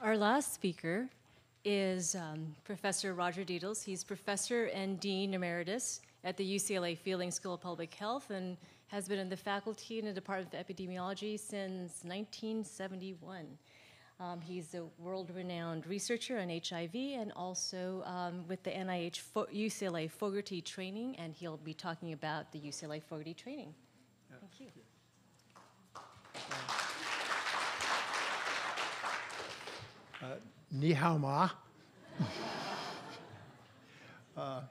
Our last speaker is um, Professor Roger Detels. He's professor and dean emeritus at the UCLA Fielding School of Public Health and has been in the faculty in the Department of Epidemiology since 1971. Um, he's a world-renowned researcher on HIV and also um, with the NIH Fo UCLA Fogarty training, and he'll be talking about the UCLA Fogarty training. Thank you. Uh, ni hao ma. uh,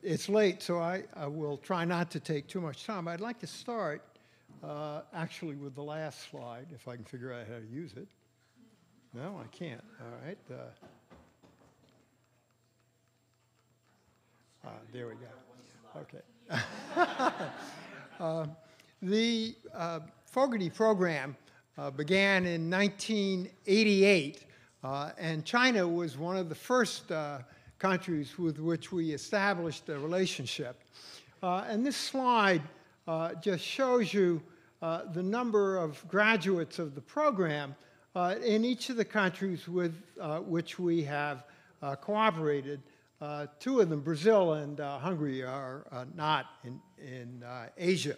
it's late, so I, I, will try not to take too much time. I'd like to start uh, actually with the last slide, if I can figure out how to use it. No, I can't. All right. Uh, uh there we go. Okay. Uh, the uh, Fogarty program uh, began in 1988, uh, and China was one of the first uh, countries with which we established a relationship. Uh, and this slide uh, just shows you the number of graduates of the program in each of the countries with which we have cooperated. two of them, Brazil and Hungary, are not in, in Asia.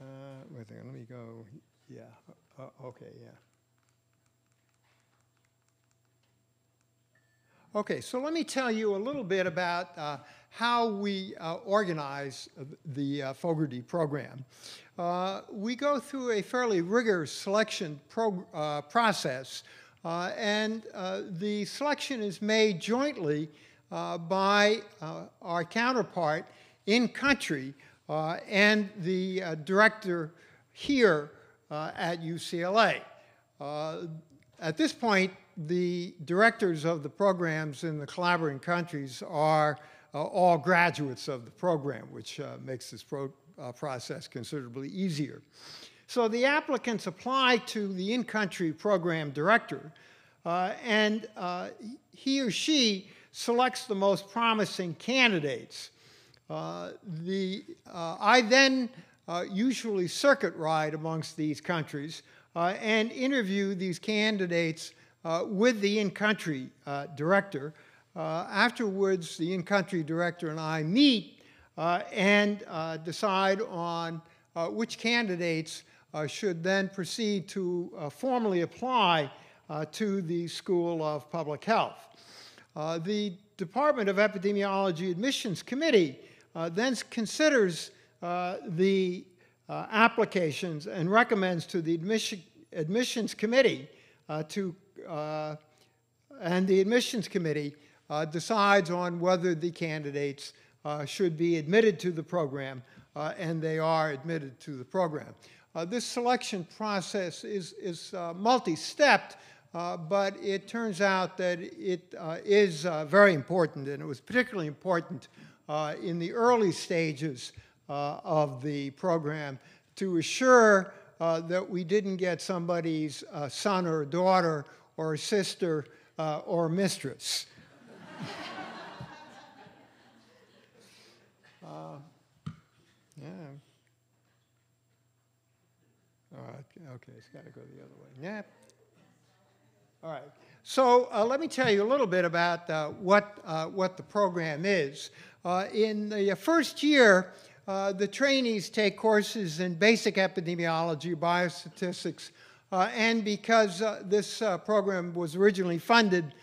Uh, uh, wait a second, let me go, yeah, uh, uh, okay, yeah. Okay, so let me tell you a little bit about uh, how we uh, organize the uh, Fogarty program. Uh, we go through a fairly rigorous selection uh, process, and the selection is made jointly by our counterpart in country uh, and the uh, director here uh, at UCLA. at this point, the directors of the programs in the collaborating countries are all graduates of the program, which makes this pro process considerably easier. So the applicants apply to the in-country program director, uh, and uh, he or she selects the most promising candidates. Uh, the, uh, I then uh, usually circuit ride amongst these countries and interview these candidates with the in-country director. afterwards, the in-country director and I meet and decide on which candidates should then proceed to formally apply to the School of Public Health. Uh, the Department of Epidemiology Admissions Committee uh, then considers uh, the uh, applications and recommends to the admission, admissions committee to, and the admissions committee decides on whether the candidates should be admitted to the program, and they are admitted to the program. Uh, this selection process is, is uh, multi-stepped, uh, but it turns out that it is very important, and it was particularly important uh, in the early stages uh, of the program to assure uh, that we didn't get somebody's uh, son or daughter or sister uh, or mistress. Uh, yeah. All right, okay, it's got to go the other way. Yeah. All right. So uh, let me tell you a little bit about uh, what, uh, what the program is. Uh, in the first year, uh, the trainees take courses in basic epidemiology, biostatistics, uh, and because this program was originally funded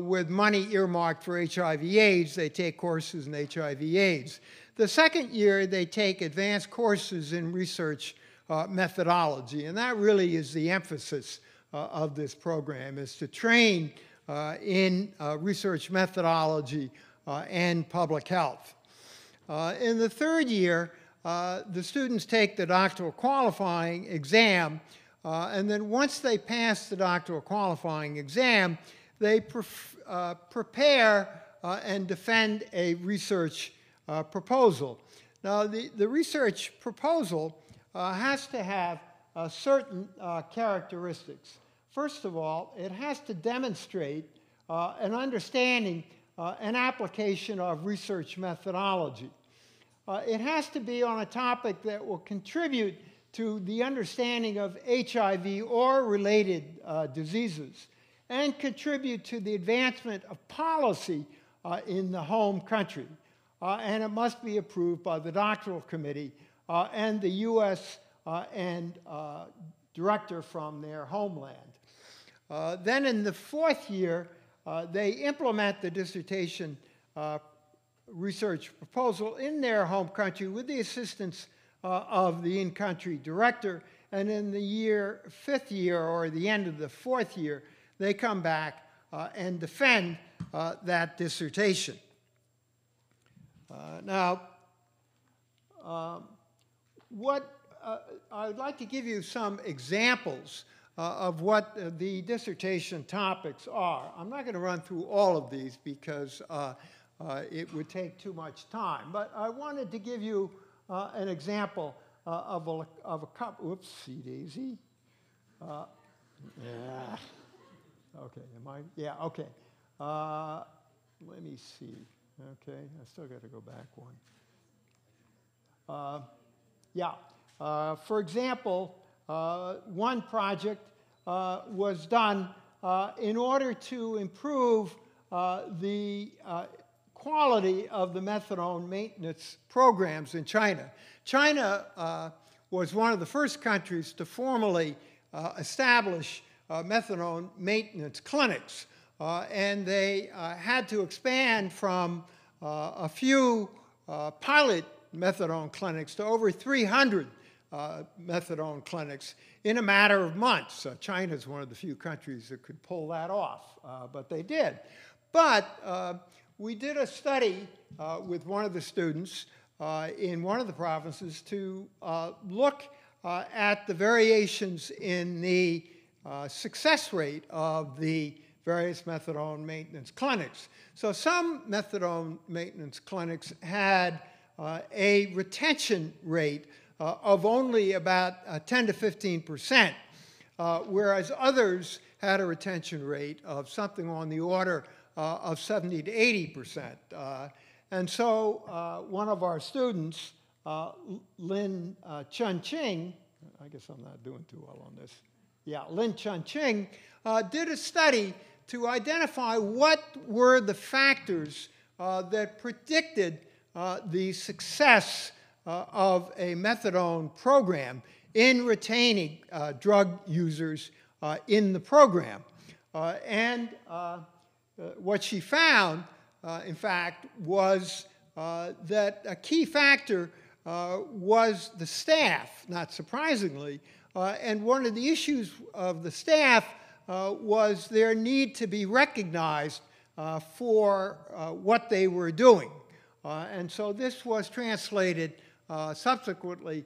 with money earmarked for HIV AIDS, they take courses in HIV AIDS. The second year, they take advanced courses in research methodology, and that really is the emphasis uh, of this program is to train uh, in uh, research methodology and public health. in the third year, the students take the doctoral qualifying exam, and then once they pass the doctoral qualifying exam, they prepare and defend a research proposal. Now, the, the research proposal uh, has to have uh, certain uh, characteristics. First of all, it has to demonstrate uh, an understanding uh, and application of research methodology. Uh, it has to be on a topic that will contribute to the understanding of HIV or related uh, diseases and contribute to the advancement of policy uh, in the home country. Uh, and it must be approved by the doctoral committee uh, and the U.S. And director from their homeland. Then in the fourth year, they implement the dissertation research proposal in their home country with the assistance of the in-country director. And in the year, fifth year, or the end of the fourth year, they come back uh, and defend uh, that dissertation. Uh, now, um, what uh, I'd like to give you some examples uh, of what uh, the dissertation topics are. I'm not going to run through all of these because it would take too much time, but I wanted to give you an example of a, of a couple, oopsie daisy. yeah. Okay, am I? Yeah, okay. Uh, let me see. Okay, I still got to go back one. Uh, yeah, uh, for example, uh, one project uh, was done uh, in order to improve the quality of the methadone maintenance programs in China. China was one of the first countries to formally establish uh, methadone maintenance clinics. Uh, and they uh, had to expand from uh, a few uh, pilot methadone clinics to over 300 uh, methadone clinics in a matter of months. Uh, China is one of the few countries that could pull that off, uh, but they did. But uh, we did a study with one of the students in one of the provinces to look at the variations in the uh, success rate of the various methadone maintenance clinics. So some methadone maintenance clinics had uh, a retention rate uh, of only about uh, 10 to 15 percent, uh, whereas others had a retention rate of something on the order uh, of 70 to 80 percent. and so one of our students, Lin Chun Ching, I guess I'm not doing too well on this yeah, Lin Chun Ching, uh, did a study to identify what were the factors uh, that predicted uh, the success uh, of a methadone program in retaining uh, drug users uh, in the program. and what she found, in fact, was that a key factor was the staff, not surprisingly, uh, and one of the issues of the staff uh, was their need to be recognized uh, for uh, what they were doing. Uh, and so this was translated uh, subsequently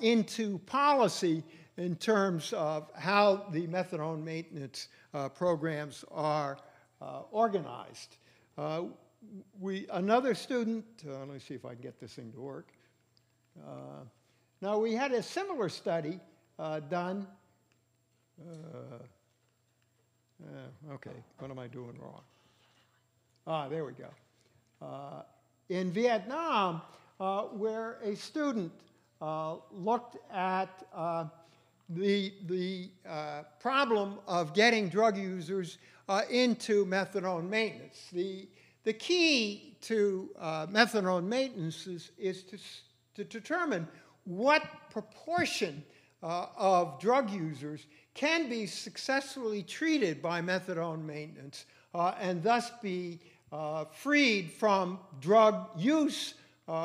into policy in terms of how the methadone maintenance programs are organized. we, another student, let me see if I can get this thing to work. now, we had a similar study uh, done. Uh, uh, okay, what am I doing wrong? Ah, there we go. Uh, in Vietnam, uh, where a student uh, looked at the, the problem of getting drug users into methadone maintenance. The, the key to methadone maintenance is, is to, to determine what proportion uh, of drug users can be successfully treated by methadone maintenance uh, and thus be uh, freed from drug use, uh,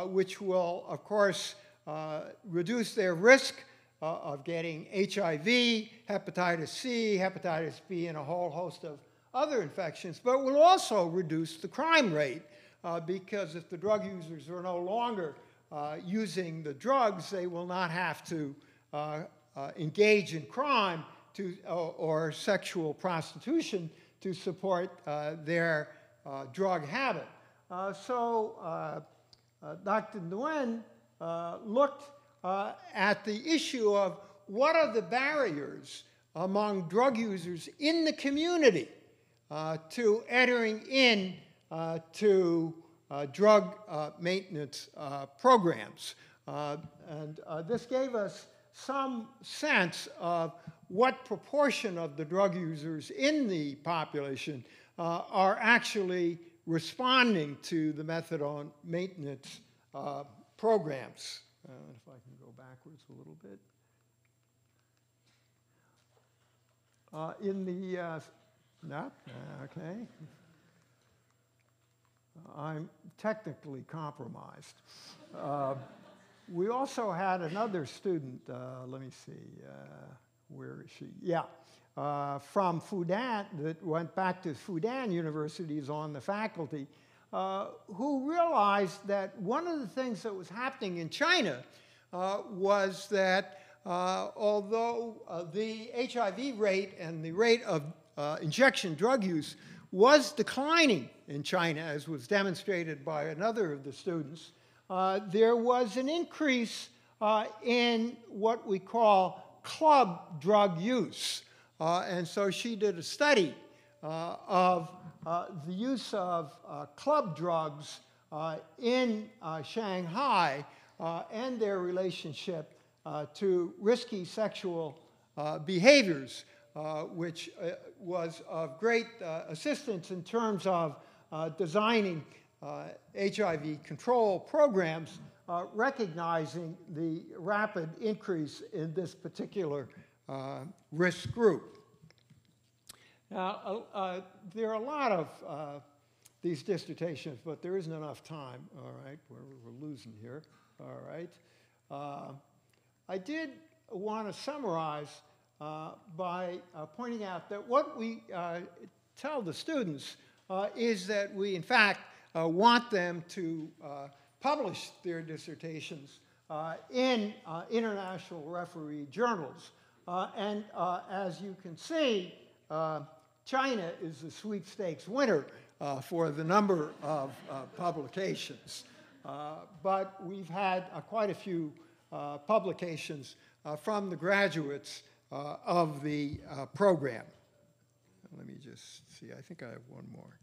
which will, of course, uh, reduce their risk uh, of getting HIV, hepatitis C, hepatitis B, and a whole host of other infections, but will also reduce the crime rate because if the drug users are no longer using the drugs, they will not have to uh, uh, engage in crime to, or, sexual prostitution to support uh, their drug habit. so Dr. Nguyen looked at the issue of what are the barriers among drug users in the community uh, to entering in uh, to uh, drug maintenance programs. and this gave us some sense of what proportion of the drug users in the population uh, are actually responding to the methadone maintenance uh, programs. Uh, if I can go backwards a little bit. Uh, in the, uh, no, okay. I'm technically compromised. Uh, we also had another student, uh, let me see, uh, where is she? Yeah, uh, from Fudan, that went back to Fudan University, is on the faculty, uh, who realized that one of the things that was happening in China uh, was that uh, although uh, the HIV rate and the rate of uh, injection drug use was declining in China, as was demonstrated by another of the students, there was an increase in what we call club drug use. Uh, and so she did a study of the use of club drugs in Shanghai and their relationship uh, to risky sexual uh, behaviors, uh, which uh, was of great uh, assistance in terms of designing HIV control programs, recognizing the rapid increase in this particular risk group. Now, there are a lot of these dissertations, but there isn't enough time, all right? We're, we're losing here, all right? Uh, I did want to summarize uh, by uh, pointing out that what we uh, tell the students uh, is that we, in fact, uh, want them to uh, publish their dissertations in international referee journals. Uh, and uh, as you can see, uh, China is the sweepstakes winner for the number of publications. but we've had quite a few uh, publications uh, from the graduates uh, of the program. Let me just see, I think I have one more.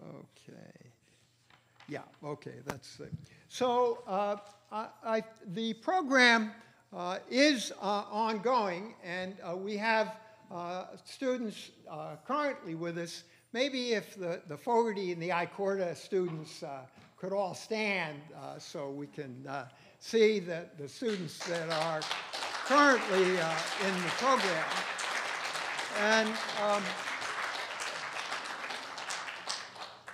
okay. Yeah, okay, that's. So uh, I, I, the program uh, is uh, ongoing, and we have students currently with us. Maybe if the, the Fogarty and the I-Corda students could all stand uh, so we can uh, see that the students that are currently uh, in the program. And um,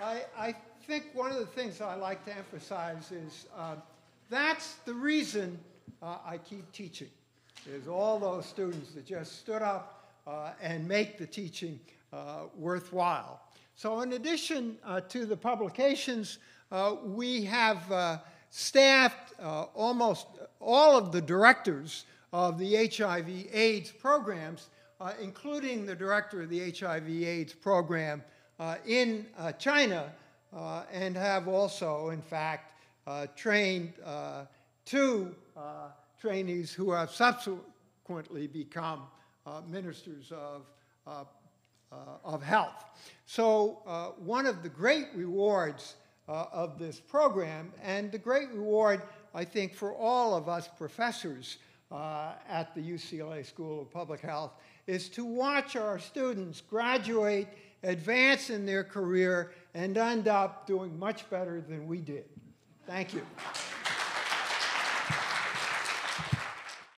I, I, think one of the things I like to emphasize is uh, that's the reason uh, I keep teaching, is all those students that just stood up uh, and make the teaching worthwhile. So in addition to the publications, uh, we have uh, staffed uh, almost all of the directors of the HIV AIDS programs, uh, including the director of the HIV AIDS program uh, in China, and have also, in fact, trained two trainees who have subsequently become ministers of uh, of health. So uh, one of the great rewards uh, of this program. And the great reward, I think, for all of us professors uh, at the UCLA School of Public Health is to watch our students graduate, advance in their career, and end up doing much better than we did. Thank you.